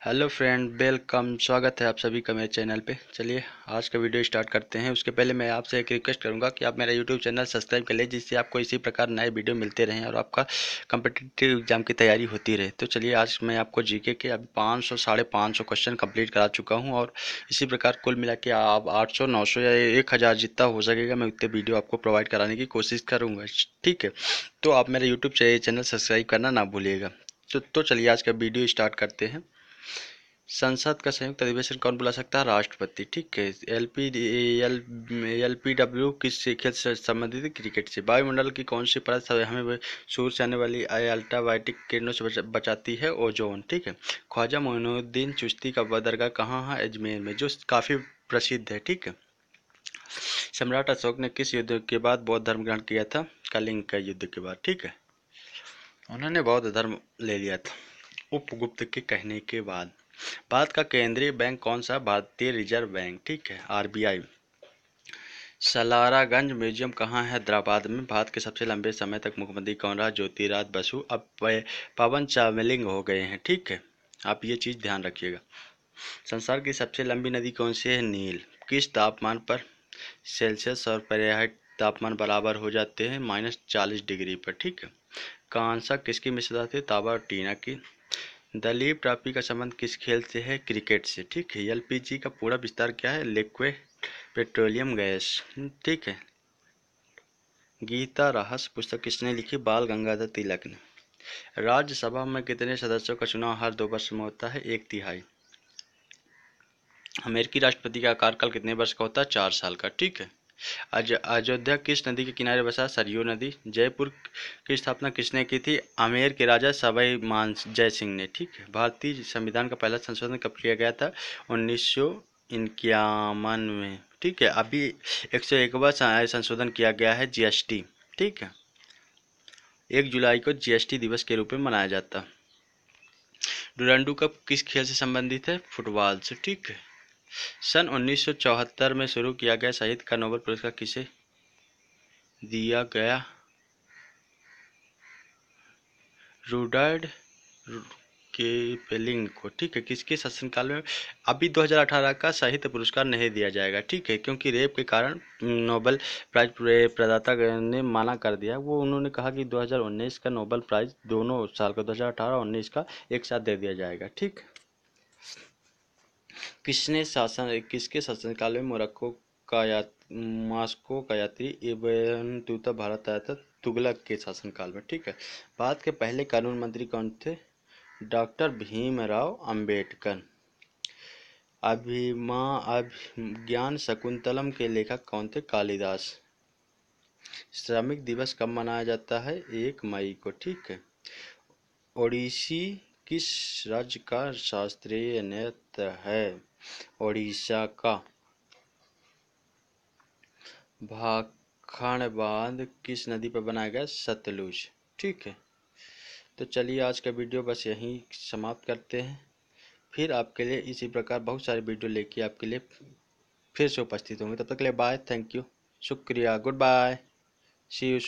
Hello friend welcome. स्वागत है आप सभी का मेरे चैनल पे। चलिए आज का वीडियो स्टार्ट करते हैं। उसके पहले मैं आपसे एक रिक्वेस्ट करूँगा कि आप मेरा यूट्यूब चैनल सब्सक्राइब कर लें जिससे आपको इसी प्रकार नए वीडियो मिलते रहें और आपका कम्पिटिटिव एग्ज़ाम की तैयारी होती रहे। तो चलिए आज मैं आपको जीके के अभी पाँच सौ साढ़े पाँच सौ क्वेश्चन कंप्लीट करा चुका हूँ और इसी प्रकार कुल मिला के आप आठ सौ नौ सौ या एक हज़ार जितना हो सकेगा मैं उतने वीडियो आपको प्रोवाइड कराने की कोशिश करूँगा। ठीक है? तो आप मेरा यूट्यूब चैनल सब्सक्राइब करना ना भूलिएगा। तो, तो चलिए आज का वीडियो स्टार्ट करते हैं। संसद का संयुक्त अधिवेशन कौन बुला सकता है? राष्ट्रपति। ठीक है L P L L P W किस खेल से संबंधित क्रिकेट से। वायुमंडल की कौन सी परत हमें सूर्य से आने वाली अल्ट्रावाइटिक किरणों से बचाती है? ओजोन। ठीक है, ख्वाजा मोइनुद्दीन चिश्ती का दरगाह कहाँ है? अजमेर में, जो काफ़ी प्रसिद्ध है। ठीक है, सम्राट अशोक ने किस युद्ध के बाद बौद्ध धर्म ग्रहण किया था? कलिंग का युद्ध के बाद। ठीक है, उन्होंने बौद्ध धर्म ले लिया था उपगुप्त के कहने के बाद। भारत का केंद्रीय बैंक कौन सा? भारतीय रिज़र्व बैंक, ठीक है, आरबीआई। सलारागंज म्यूज़ियम कहाँ है? हैदराबाद में। भारत के सबसे लंबे समय तक मुख्यमंत्री कौन रहा? ज्योतिराज बसु। अब पवन चावलिंग हो गए हैं, ठीक है। आप ये चीज़ ध्यान रखिएगा। संसार की सबसे लंबी नदी कौन सी है? नील। किस तापमान पर? सेल्सियस और पर्याय तापमान बराबर हो जाते हैं, माइनस चालीस डिग्री पर, ठीक है। कांसा किसकी मिश्रता थी? ताबा और टीना की। दलीप ट्रॉफी का संबंध किस खेल से है? क्रिकेट से, ठीक है? एलपीजी का पूरा विस्तार क्या है? लिक्विड पेट्रोलियम गैस ठीक है? गीता रहस्य पुस्तक किसने लिखी? बाल गंगाधर तिलक ने। राज्यसभा में कितने सदस्यों का चुनाव हर दो वर्ष में होता है? एक तिहाई। अमेरिकी राष्ट्रपति का कार्यकाल कितने वर्ष का होता है? चार साल का, ठीक है? अयोध्या किस नदी के किनारे बसा? सरयू नदी। जयपुर की स्थापना किसने की थी? आमेर के राजा सवाई मान जय सिंह ने, ठीक है? भारतीय संविधान का पहला संशोधन कब किया गया था? उन्नीस सौ इक्यावन में ठीक है? अभी एक सौ एक एकवा संशोधन किया गया है जीएसटी, ठीक है? एक जुलाई को जीएसटी दिवस के रूप में मनाया जाता। डुरंडू कप किस खेल से संबंधित है? फुटबॉल से, ठीक है? सन 1974 में शुरू किया गया साहित्य का नोबेल पुरस्कार किसे दिया गया? रूडर्ड के पेलिंग को, ठीक है, किसके शासनकाल में? अभी 2018 का साहित्य पुरस्कार नहीं दिया जाएगा, ठीक है, क्योंकि रेप के कारण नोबेल प्राइज प्रदाता ने माना कर दिया। वो उन्होंने कहा कि 2019 का नोबेल प्राइज दोनों साल का 2018 19 का एक साथ दे दिया जाएगा, ठीक। किसने शासन, किसके शासनकाल में मोरक्को का या, मास्को का यात्री इबन तूता भारत आया था? तुगलक के शासनकाल में, ठीक है। भारत के पहले कानून मंत्री कौन थे? डॉक्टर भीमराव अंबेडकर। अभिमा, अभिज्ञान शकुंतलम के लेखक कौन थे? कालिदास। श्रमिक दिवस कब मनाया जाता है? एक मई को, ठीक है। ओडिसी किस राज्य का शास्त्रीय नृत्य है ओडिशा का? भाखड़ बाँध किस नदी पर बनाया गया? सतलुज। ठीक है। तो चलिए आज का वीडियो बस यहीं समाप्त करते हैं। फिर आपके लिए इसी प्रकार बहुत सारे वीडियो लेके आपके लिए फिर से उपस्थित होंगे। तब तक के लिए बाय थैंक यू शुक्रिया गुड बाय सी यू